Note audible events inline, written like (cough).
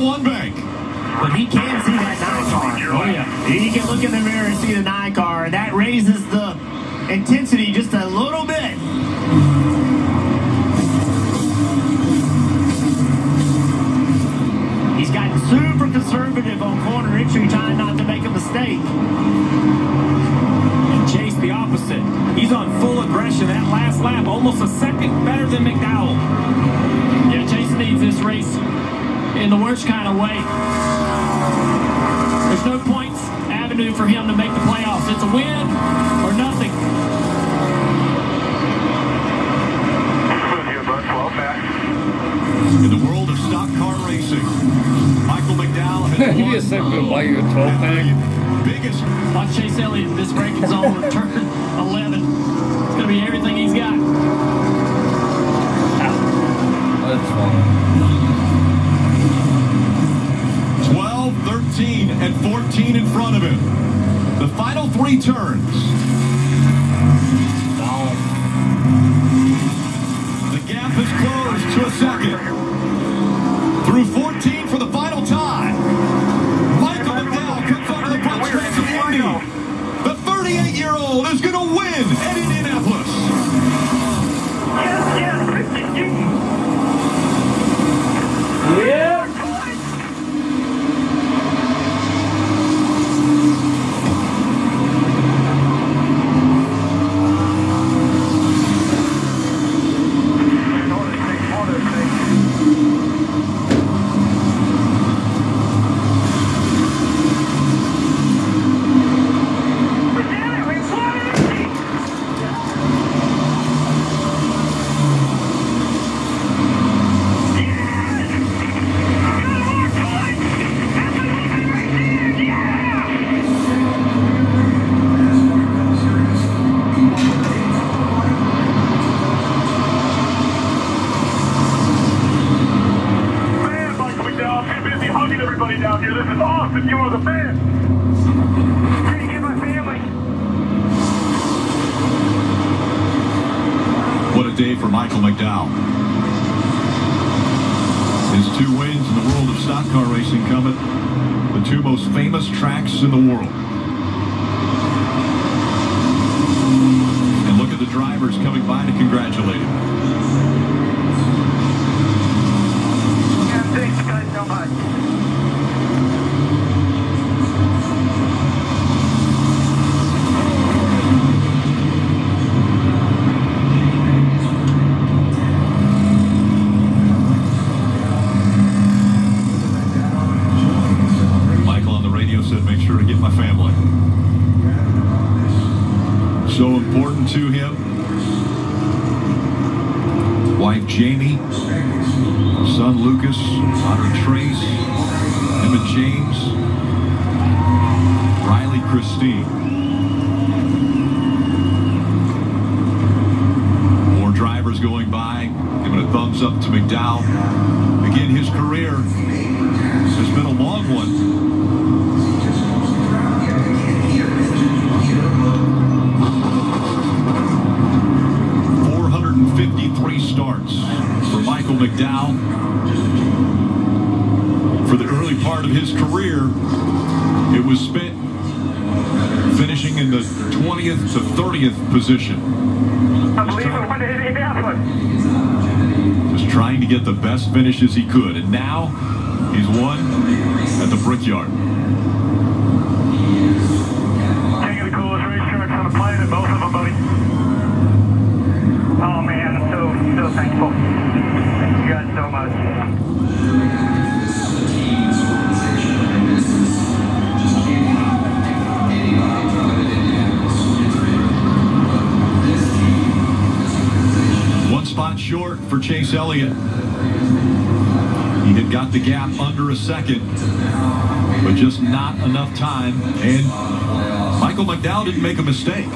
one bank. But he can see that nine car. Oh, yeah. He can look in the mirror and see the nine car, and that raises the intensity just a little bit. He's gotten super conservative on corner entry, trying not to make a mistake. And Chase the opposite. He's on full aggression. That last lap, almost a second better than McDowell. Yeah, Chase needs this race in the worst kind of way. There's no points avenue for him to make the playoffs. It's a win or nothing. In the world of stock car racing, Michael McDowell has (laughs) You won just said we'll buy you a 12 pack. biggest Watch Chase Elliott in this braking zone on turn 11. It's going to be everything he's got. That's fine. 12, 13, and 14 in front of him. The final three turns. The gap is closed to a second. Through 14 for the final hugging everybody down here. This is awesome. You are the man. What a day for Michael McDowell. His two wins in the world of stock car racing come at the two most famous tracks in the world. Important to him. Wife Jamie, son Lucas, daughter Trace, Emma James, Riley Christine. More drivers going by, giving a thumbs up to McDowell. Again, his career has been a long one. McDowell. For the early part of his career, it was spent finishing in the 20th to 30th position. I believe it went to Indianapolis. Just trying to get the best finishes he could. And now he's won at the Brickyard. King of the coolest racetracks on the planet, both of them. Oh, man, I'm so, so thankful. Guys so much. One spot short for Chase Elliott. He had got the gap under a second, but just not enough time. And Michael McDowell didn't make a mistake.